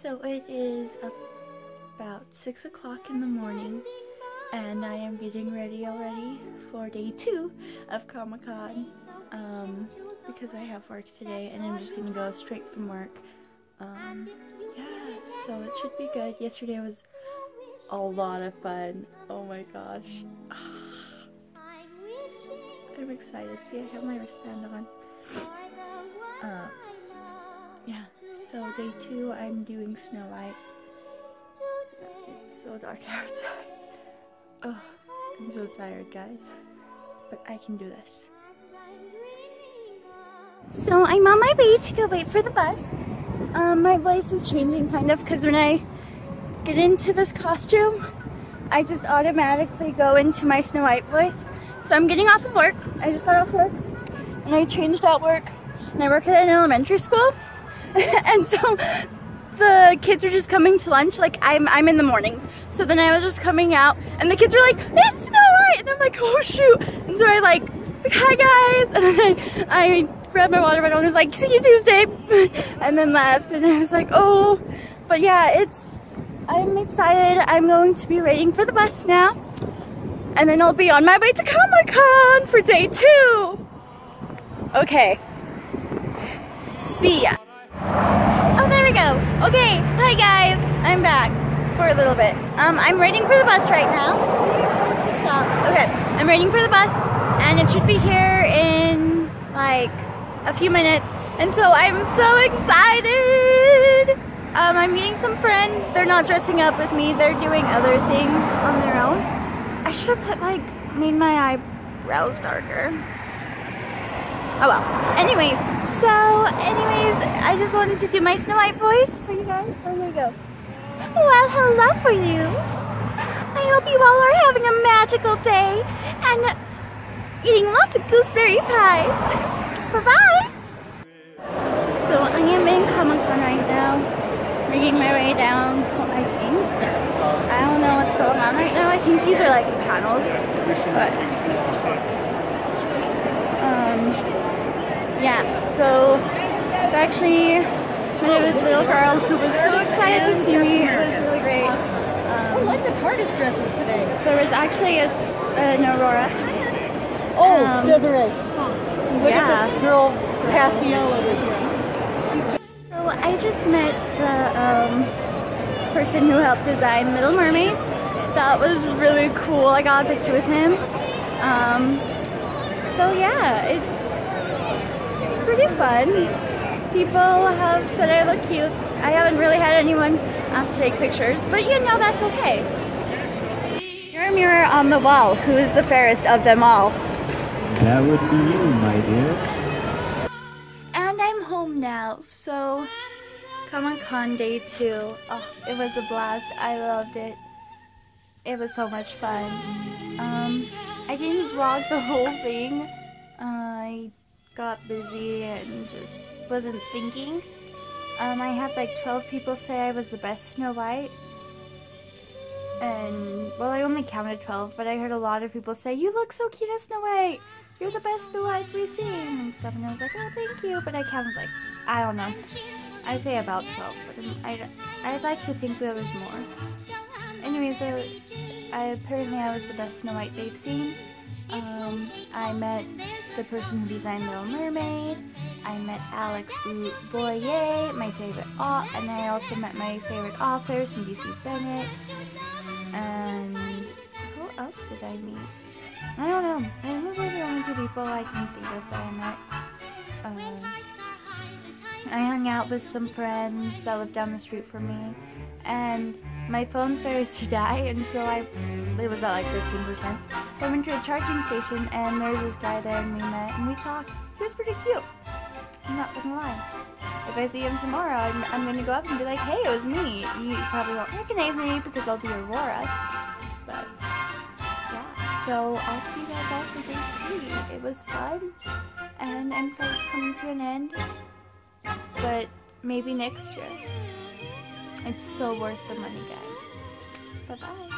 So it is about 6 o'clock in the morning and I am getting ready already for day two of Comic Con um, because I have work today and I'm just gonna go straight from work. Um, yeah, so it should be good. Yesterday was a lot of fun. Oh my gosh. I'm excited. See, I have my wristband on. Uh, yeah, so day two, I'm doing Snow White. It's so dark outside. Oh, I'm so tired, guys. But I can do this. So I'm on my way to go wait for the bus. Um, my voice is changing kind of because when I get into this costume, I just automatically go into my Snow White voice. So I'm getting off of work. I just got off work and I changed out work and I work at an elementary school. and so the kids are just coming to lunch. Like I'm, I'm in the mornings. So then I was just coming out and the kids were like, it's Snow White. And I'm like, oh shoot. And so I like, like hi guys. And then I, I grabbed my water bottle and was like, see you Tuesday. and then left and I was like, oh, but yeah, it's, I'm excited. I'm going to be waiting for the bus now. And then I'll be on my way to Comic-Con for day two. Okay. See ya. Oh, there we go. Okay, hi guys. I'm back for a little bit. Um, I'm waiting for the bus right now. See, the stop. Okay, I'm waiting for the bus, and it should be here in like a few minutes. And so I'm so excited. Um, I'm meeting some friends. They're not dressing up with me. They're doing other things on their own. I should have put like made my eyebrows darker. Oh well. Anyways, so anyways, I just wanted to do my Snow White voice for you guys. So here we go. Well, hello for you. I hope you all are having a magical day and eating lots of gooseberry pies. Bye-bye. So I am in Comic-Con right now, making my way down, I think. I don't know what's going on right now. I think these are like panels, but yeah, so actually met a little girl who was so excited to see me. It was really great. Um, oh, lots of TARDIS dresses today. There was actually a, an Aurora. Oh, um, Desiree. Look yeah. at this girl, Castiel over here. So I just met the um, person who helped design Little Mermaid. That was really cool. I got a picture with him. Um, so yeah, it's pretty fun. People have said I look cute. I haven't really had anyone ask to take pictures, but you know that's okay. Mirror, mirror on the wall, who is the fairest of them all? That would be you, my dear. And I'm home now, so Comic Con day two. Oh, it was a blast. I loved it. It was so much fun. Um, I didn't vlog the whole thing. Uh, I got busy and just wasn't thinking. Um, I had like 12 people say I was the best Snow White. And, well, I only counted 12, but I heard a lot of people say, You look so cute as Snow White! You're the best Snow White we've seen! And stuff, and I was like, Oh, thank you! But I counted like, I don't know. I say about 12, but I, I'd like to think there was more. Anyways, there, I, apparently I was the best Snow White they've seen. Um, I met the person who designed Little Mermaid. I met Alex Boyé, my favorite and I also met my favorite author, Cindy C. Bennett. And who else did I meet? I don't know. I think those are the only two people I can think of that I met. Uh, I hung out with some friends that live down the street from me, and my phone started to die, and so I, it was at like 15%. So I went to a charging station, and there's this guy there, and we met, and we talked. He was pretty cute. I'm not gonna lie. If I see him tomorrow, I'm, I'm gonna go up and be like, hey, it was me. You probably won't recognize me because I'll be Aurora. But, yeah. So I'll see you guys after day three. It was fun, and I'm sorry it's coming to an end. But maybe next year. It's so worth the money, guys. Bye-bye.